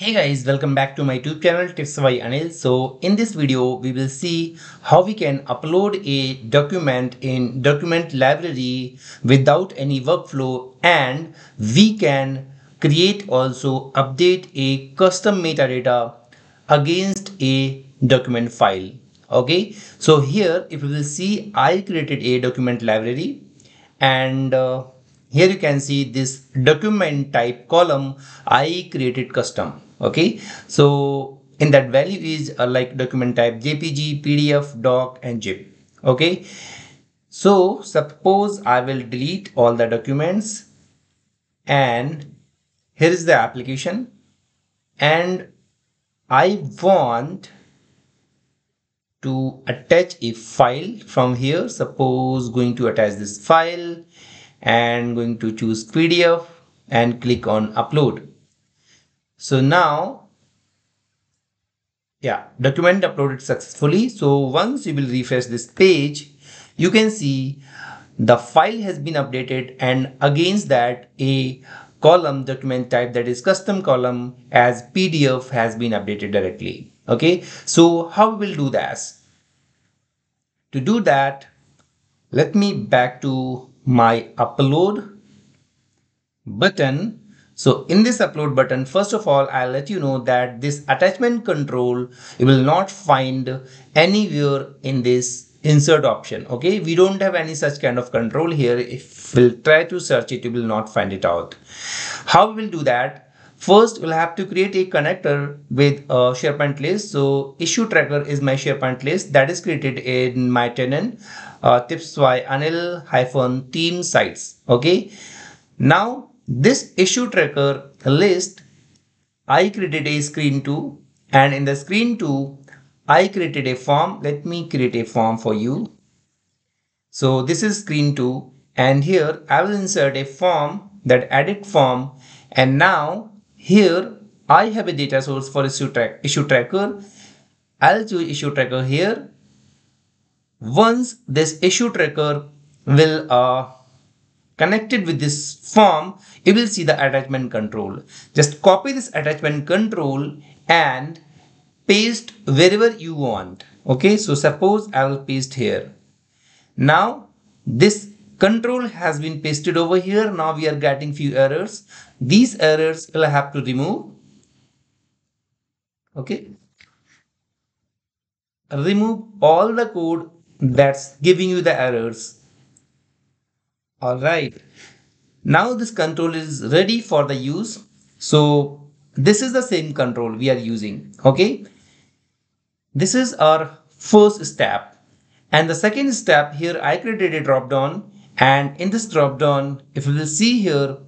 Hey guys, welcome back to my YouTube channel Tips by Anil. So in this video, we will see how we can upload a document in document library without any workflow and we can create also update a custom metadata against a document file. Okay, so here if you will see, I created a document library and uh, here you can see this document type column I created custom okay? So in that value is uh, like document type jpg pdf doc and zip okay? So suppose i will delete all the documents and here is the application and i want to attach a file from here. Suppose going to attach this file and going to choose pdf and click on upload so now, yeah, document uploaded successfully. So once you will refresh this page, you can see the file has been updated and against that a column document type that is custom column as PDF has been updated directly. Okay, so how we will do that? To do that, let me back to my upload button so in this upload button, first of all, I'll let you know that this attachment control, you will not find anywhere in this insert option. Okay, we don't have any such kind of control here. If we'll try to search it, you will not find it out. How we will do that? First, we'll have to create a connector with a SharePoint list. So issue tracker is my SharePoint list that is created in my tenant uh, tips by anil hyphen team sites. Okay. Now this issue tracker list, I created a screen 2 and in the screen 2, I created a form. Let me create a form for you. So this is screen 2 and here I will insert a form that edit form and now here I have a data source for issue, issue tracker. I'll choose issue tracker here. Once this issue tracker will uh, connected with this form, you will see the attachment control. Just copy this attachment control and paste wherever you want. Okay, so suppose I will paste here. Now this control has been pasted over here. Now we are getting few errors. These errors will have to remove. Okay. Remove all the code that's giving you the errors. All right. Now this control is ready for the use. So this is the same control we are using. Okay. This is our first step. And the second step here i created a drop down and in this drop down if you will see here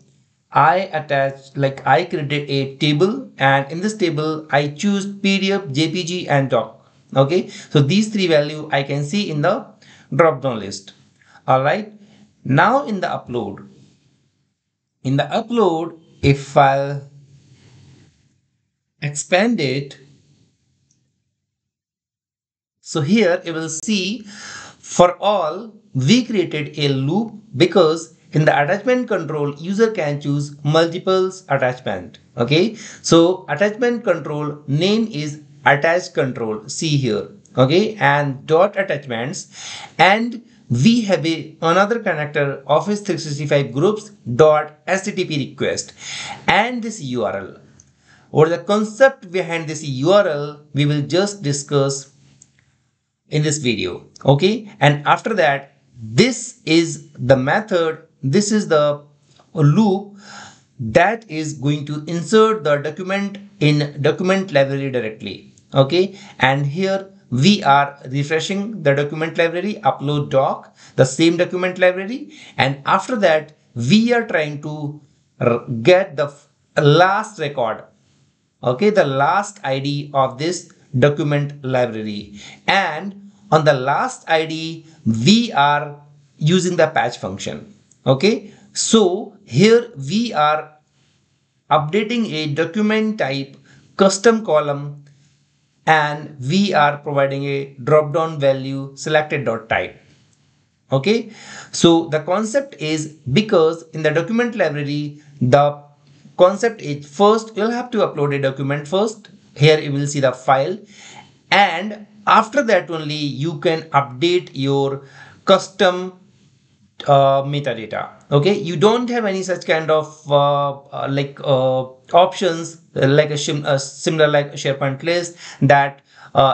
i attach, like i created a table and in this table i choose pdf jpg and doc. Okay? So these three value i can see in the drop down list. All right now in the upload, in the upload, if I'll expand it, so here you will see for all we created a loop because in the attachment control user can choose multiples attachment. Okay? So attachment control name is attach control. See here. Okay? And dot attachments. And we have a, another connector office 365 groups dot http request. And this url or the concept behind this url we will just discuss in this video. Okay? And after that this is the method this is the loop that is going to insert the document in document library directly okay and here we are refreshing the document library, upload doc, the same document library. And after that, we are trying to get the last record, okay, the last ID of this document library. And on the last ID, we are using the patch function. Okay, so here we are updating a document type custom column and we are providing a drop down value selected dot type. Okay? So the concept is because in the document library the concept is first you'll have to upload a document first. Here you will see the file. And after that only you can update your custom uh, metadata. Okay? You don't have any such kind of uh, uh, like uh, options uh, like a, a, similar like sharepoint list that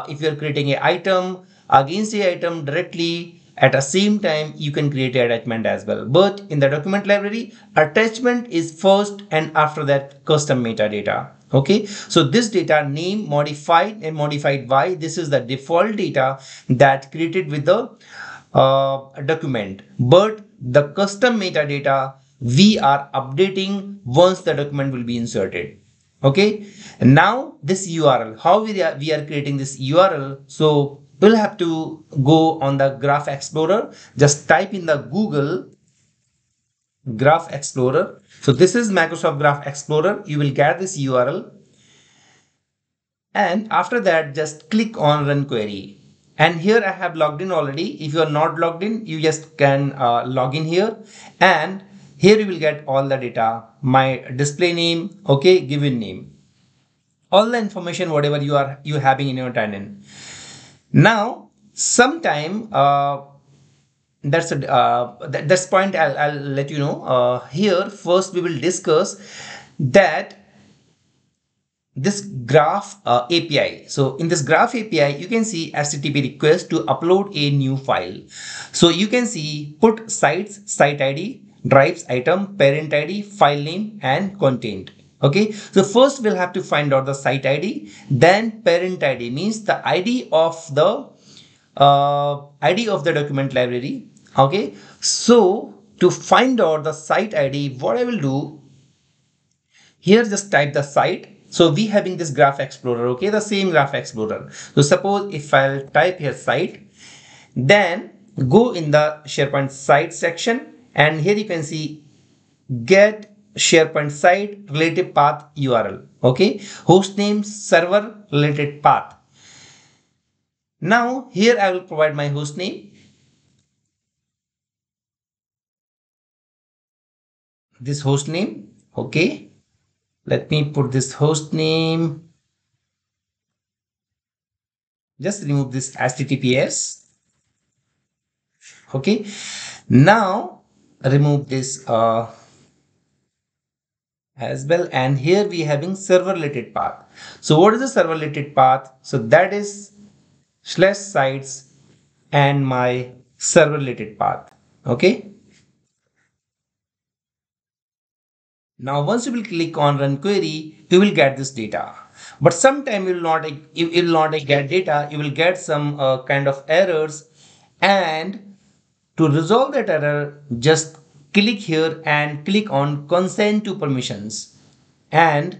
if you're creating a item against the item directly at the same time you can create an attachment as well. But in the document library attachment is first and after that custom metadata. Okay? So this data name modified and modified by this is the default data that created with the uh, document. But the custom metadata we are updating once the document will be inserted. Okay? Now this url how we are we are creating this url so we'll have to go on the graph explorer. Just type in the google graph explorer. So this is microsoft graph explorer. You will get this url and after that just click on run query and here I have logged in already. If you are not logged in, you just can uh, log in here and here you will get all the data, my display name, okay, given name, all the information, whatever you are you having in your tenant. Now, sometime uh, that's a uh, that, that's point I'll, I'll let you know uh, here first we will discuss that this graph uh, API. So in this graph API, you can see HTTP request to upload a new file. So you can see put sites, site ID, drives item, parent ID, file name and content. Okay, so first we'll have to find out the site ID, then parent ID means the ID of the uh, ID of the document library. Okay, so to find out the site ID, what I will do here, just type the site so we having this graph explorer, okay, the same graph explorer. So suppose if I'll type here site, then go in the SharePoint site section and here you can see get SharePoint site relative path URL, okay, hostname server related path. Now here I will provide my hostname. This hostname, okay let me put this host name. Just remove this https okay. Now remove this uh, as well. And here we having server related path. So what is the server related path? So that is slash sites and my server related path. Okay Now once you will click on run query, you will get this data. But sometime you will not you will not get data, you will get some uh, kind of errors. And to resolve that error just click here and click on consent to permissions. And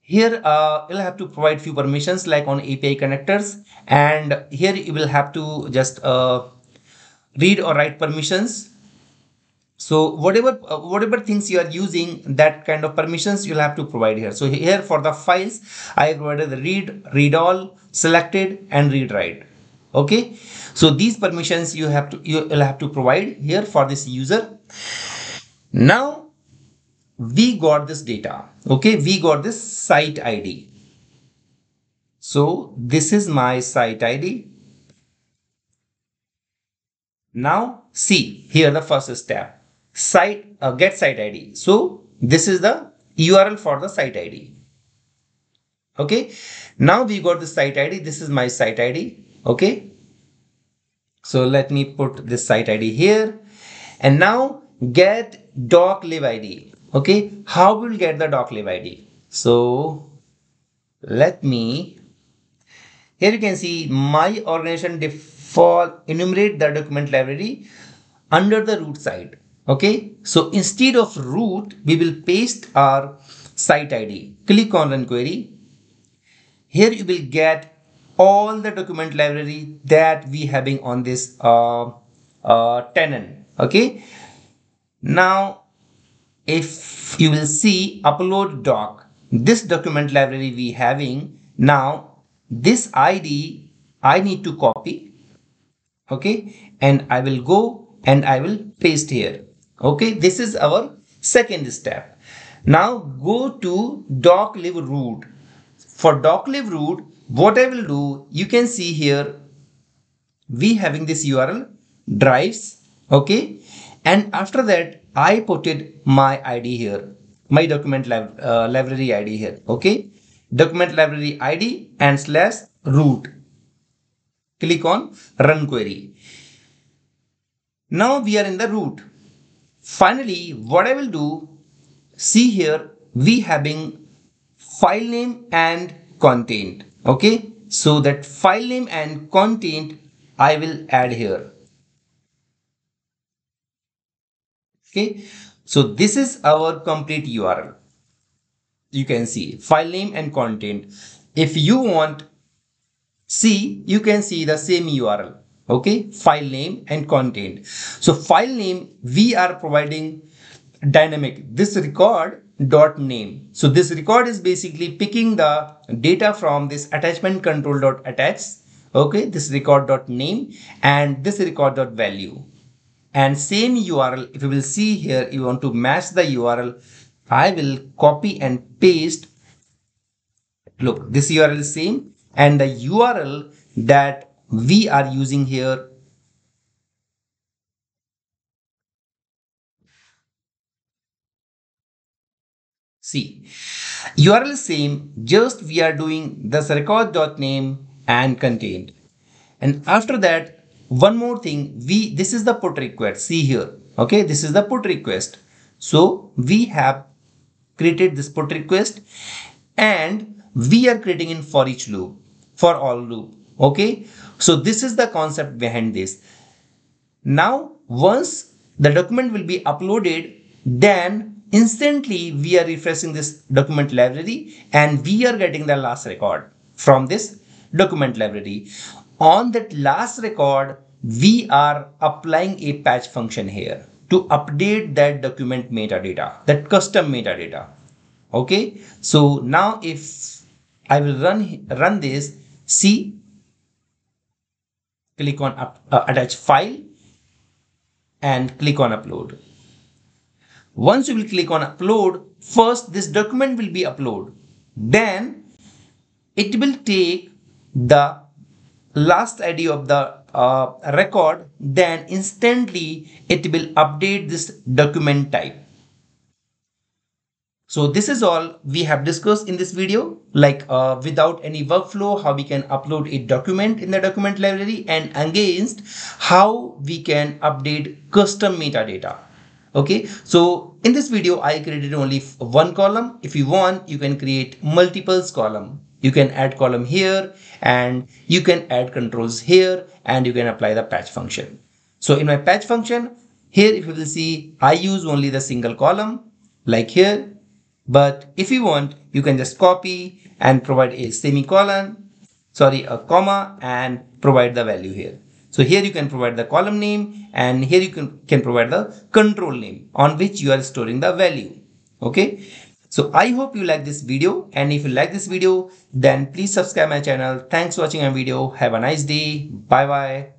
here uh, you'll have to provide few permissions like on API connectors. And here you will have to just uh, read or write permissions so whatever uh, whatever things you are using that kind of permissions you'll have to provide here. So here for the files i provided the read read all selected and read write. Okay? So these permissions you have to you'll have to provide here for this user. Now we got this data. Okay? We got this site id so this is my site id now see here the first step site uh, get site id so this is the url for the site id okay? Now we got the site id this is my site id okay? So let me put this site id here. And now get doc lib id okay? How will get the doc lib id so let me here you can see my organization default enumerate the document library under the root side Okay, so instead of root, we will paste our site ID. Click on run query. Here you will get all the document library that we having on this uh, uh, tenant. Okay. Now, if you will see upload doc, this document library we having now this ID I need to copy. Okay. And I will go and I will paste here okay this is our second step Now go to doc lib root. For doc lib root, what I will do, you can see here, we having this URL drives, okay? And after that, I put it my ID here, my document lib uh, library ID here, okay? Document library ID and slash root. Click on run query. Now we are in the root. Finally, what I will do, see here, we having file name and content. Okay, so that file name and content I will add here. Okay, so this is our complete URL. You can see file name and content. If you want see, you can see the same URL okay file name and content. So file name we are providing dynamic. This record dot name. So this record is basically picking the data from this attachment control dot attach. Okay this record dot name and this record dot value. And same url if you will see here you want to match the url i will copy and paste. Look this url is same and the url that we are using here See, URL same, just we are doing this record.name and contained. And after that, one more thing, we this is the put request. See here, okay, this is the put request. So we have created this put request and we are creating in for each loop, for all loop. Okay, so this is the concept behind this. Now, once the document will be uploaded, then instantly we are refreshing this document library and we are getting the last record from this document library. On that last record, we are applying a patch function here to update that document metadata, that custom metadata. Okay, so now if I will run run this, see, click on up, uh, attach file and click on upload. Once you will click on upload, first this document will be uploaded. Then it will take the last ID of the uh, record. Then instantly it will update this document type. So this is all we have discussed in this video, like uh, without any workflow, how we can upload a document in the document library and against how we can update custom metadata. Okay? So in this video i created only one column. If you want you can create multiples column. You can add column here and you can add controls here and you can apply the patch function. So in my patch function here if you will see i use only the single column like here but if you want you can just copy and provide a semicolon sorry a comma and provide the value here so here you can provide the column name and here you can, can provide the control name on which you are storing the value. Okay. So I hope you like this video and if you like this video then please subscribe my channel. Thanks for watching my video. Have a nice day. Bye bye.